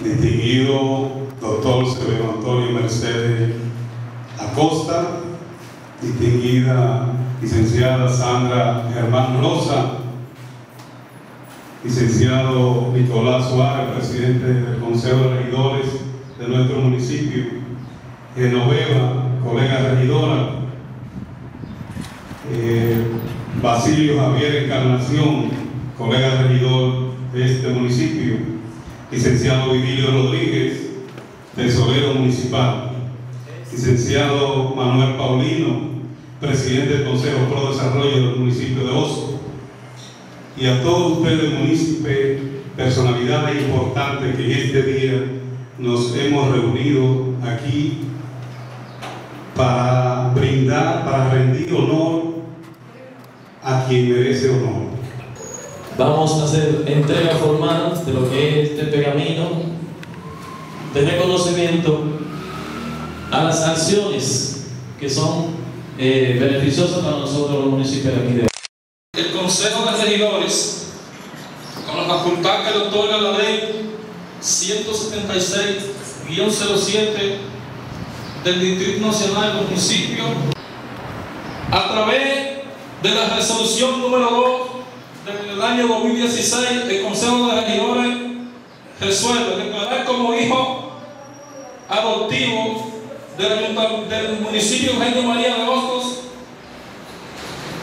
distinguido doctor Severo Antonio Mercedes Acosta, distinguida licenciada Sandra Germán Rosa, licenciado Nicolás Suárez, presidente del Consejo de Regidores de nuestro municipio, Genoveva, colega regidora, eh, Basilio Javier Encarnación, colega regidor de este municipio, licenciado Vigilio Rodríguez, tesorero municipal, licenciado Manuel Paulino, presidente del Consejo Pro Desarrollo del municipio de Oso, y a todos ustedes, municipios, personalidades importantes que en este día nos hemos reunido aquí para brindar, para rendir honor a quien merece honor. Vamos a hacer entrega formal de lo que es este pergamino de reconocimiento a las acciones que son eh, beneficiosas para nosotros los municipios de aquí el Consejo de Regidores, con la facultad que le otorga la ley 176-07 del Distrito Nacional del Municipio, a través de la resolución número 2 del año 2016, el Consejo de Regidores resuelve declarar como hijo adoptivo del, del municipio Eugenio María de Hostos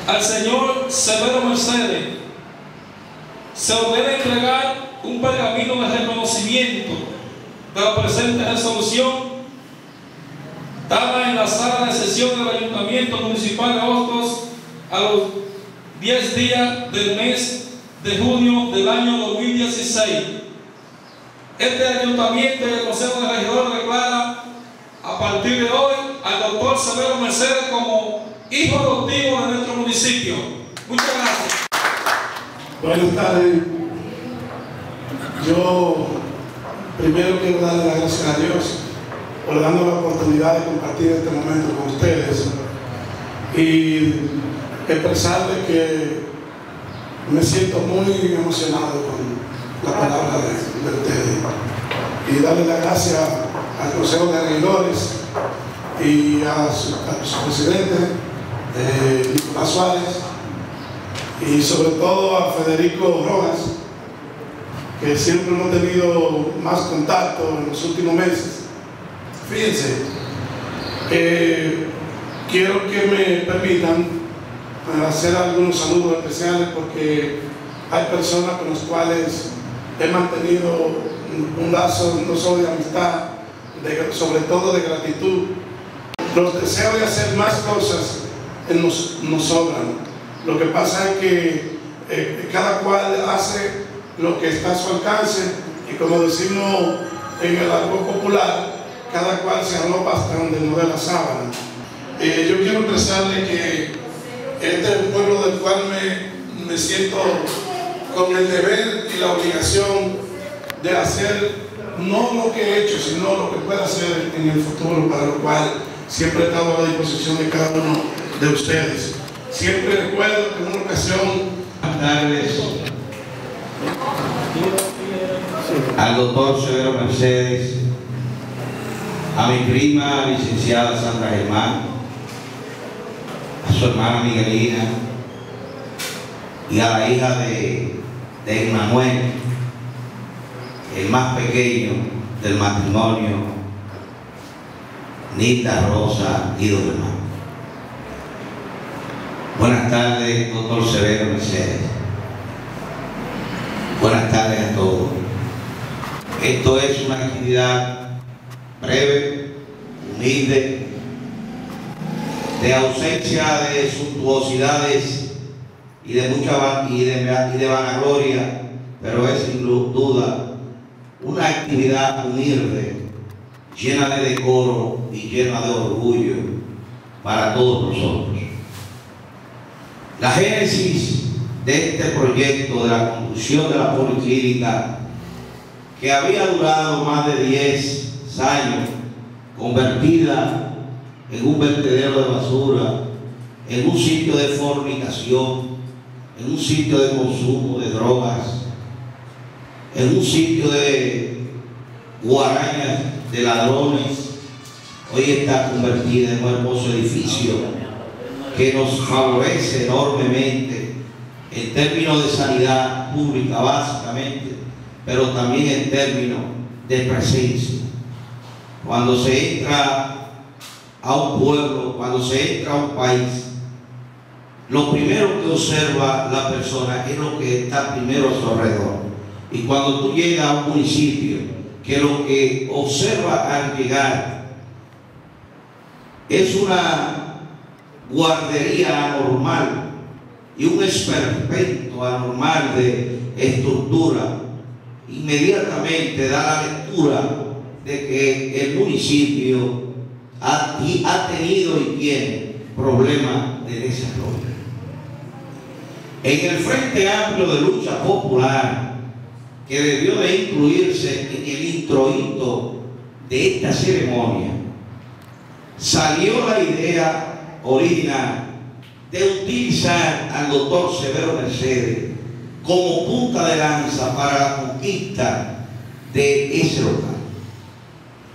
al señor Severo Mercedes se ordena entregar un pergamino de reconocimiento de la presente resolución dada en la sala de sesión del Ayuntamiento Municipal de Hostos a los 10 días del mes de junio del año 2016. Este ayuntamiento y el Consejo de Regidores declara a partir de hoy al doctor Severo Mercedes como hijo adoptivo de nuestro municipio. Muchas gracias. Buenas tardes. Yo primero quiero darle las gracias a Dios por darnos la oportunidad de compartir este momento con ustedes y expresarles que me siento muy emocionado con la palabra de, de ustedes y darle las gracias al Consejo de Regidores y a su, a su presidente, eh, Nicolás y sobre todo a Federico Rojas, que siempre hemos tenido más contacto en los últimos meses. Fíjense, eh, quiero que me permitan hacer algunos saludos especiales porque hay personas con las cuales he mantenido un, lazo no solo de amistad, de, sobre todo de gratitud. Los deseos de hacer más cosas nos, nos sobran. Lo que pasa es que eh, cada cual hace lo que está a su alcance y como decimos en el argot popular, cada cual se arropa hasta donde no dé la sábana. Eh, yo quiero expresarle que este es un pueblo del cual me, me siento con el deber y la obligación de hacer no lo que he hecho, sino lo que pueda hacer en el futuro, para lo cual siempre he estado a la disposición de cada uno de ustedes. Siempre recuerdo que en una ocasión darles al doctor Severo Mercedes, a mi prima licenciada Sandra Germán, a su hermana Miguelina y a la hija de, de Emmanuel, el más pequeño del matrimonio, Nita Rosa y hermanos. Buenas tardes, doctor Severo Mercedes. Buenas tardes a todos. Esto es una actividad breve, humilde, de ausencia de suntuosidades y de mucha y de vanagloria, pero es sin duda una actividad humilde, llena de decoro y llena de orgullo para todos nosotros. La génesis de este proyecto de la construcción de la policlínica, que había durado más de 10 años, convertida en un vertedero de basura, en un sitio de fornicación, en un sitio de consumo de drogas, en un sitio de guarañas de ladrones, hoy está convertida en un hermoso edificio que nos favorece enormemente en términos de sanidad pública básicamente, pero también en términos de presencia. Cuando se entra a un pueblo, cuando se entra a un país, lo primero que observa la persona es lo que está primero a su alrededor. Y cuando tú llegas a un municipio, que lo que observa al llegar es una guardería anormal y un esperpento anormal de estructura, inmediatamente da la lectura de que el municipio ha, ha tenido y tiene problemas de desarrollo. En el Frente Amplio de Lucha Popular, que debió de incluirse en el introito de esta ceremonia, salió la idea original de utilizar al doctor Severo Mercedes como punta de lanza para la conquista de ese local.